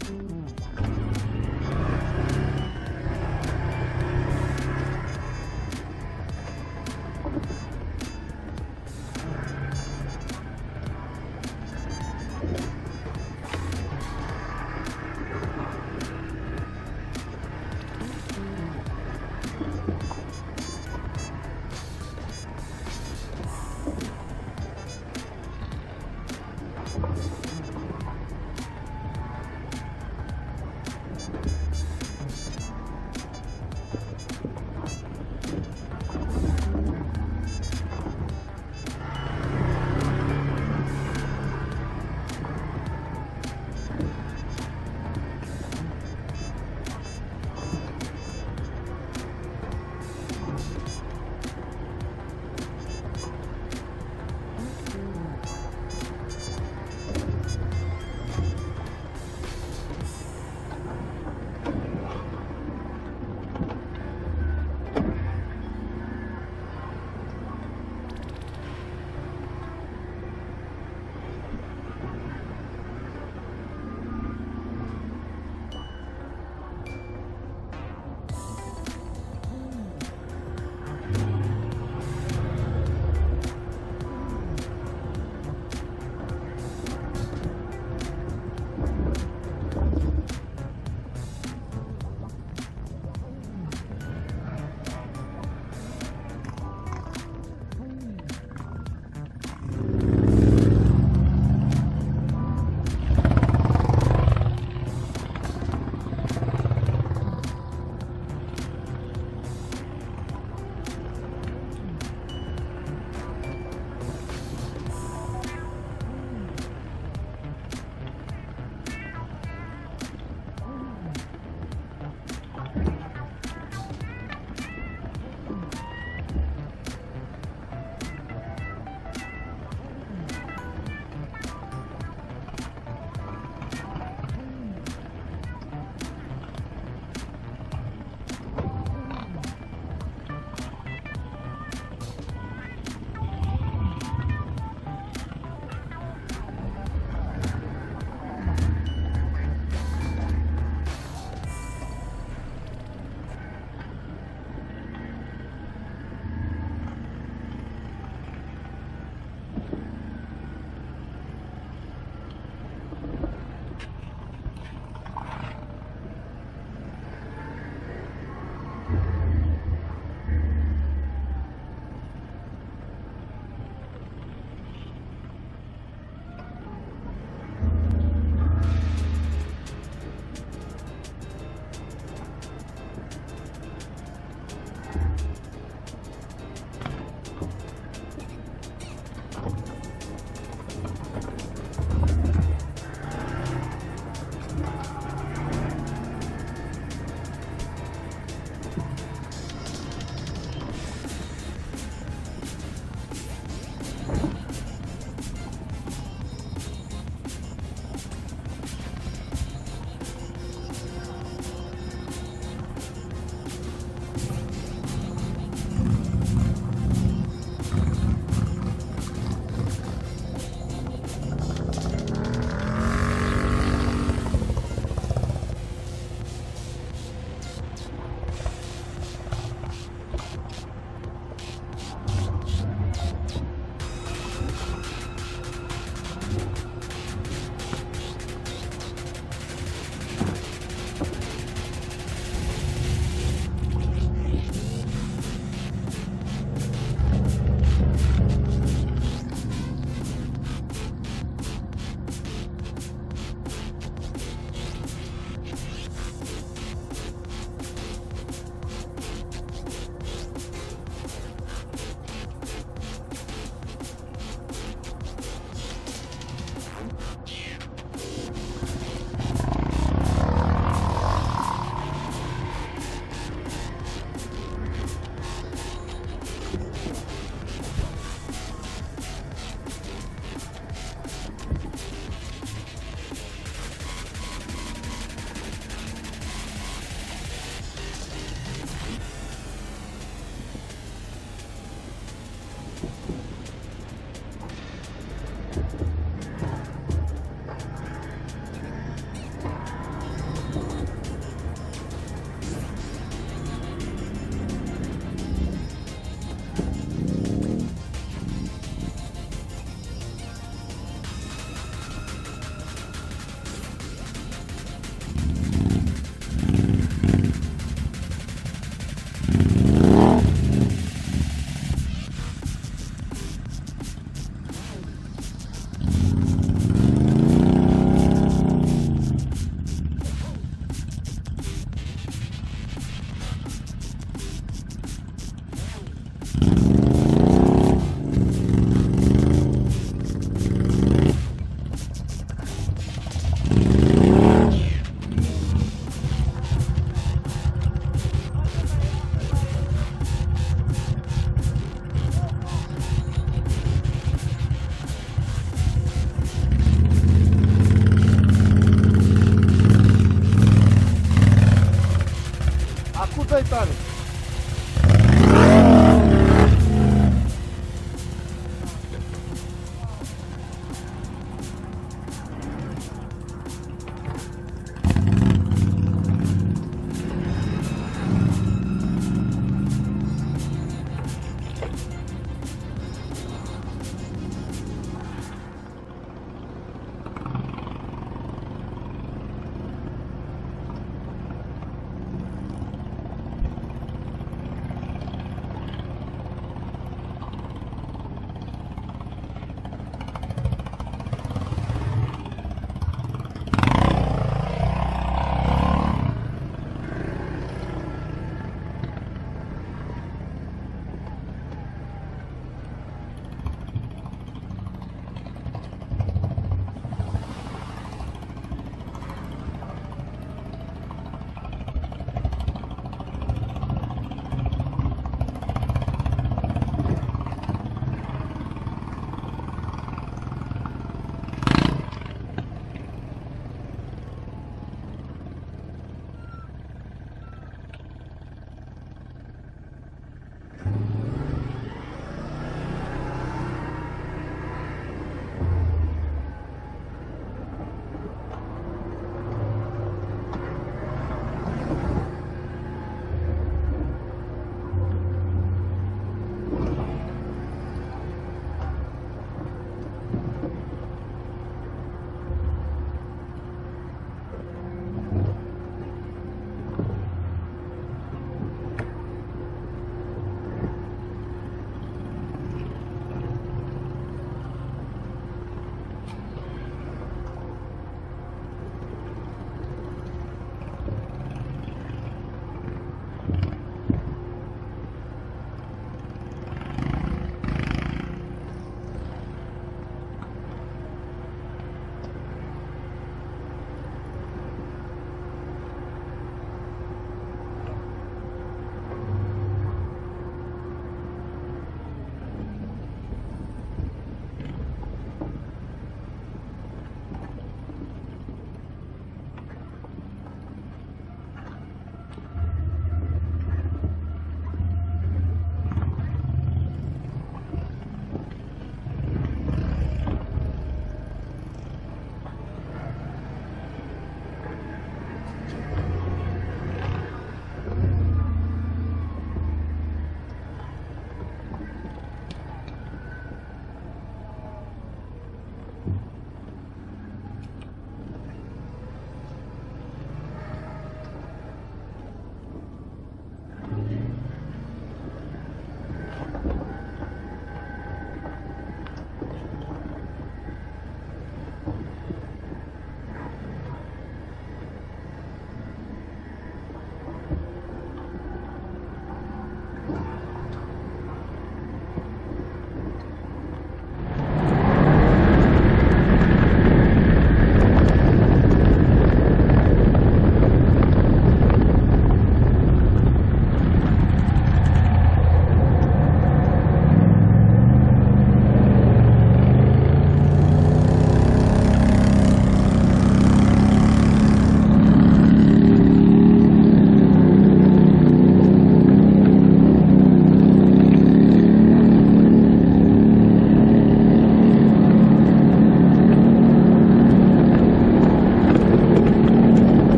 Mm-hmm.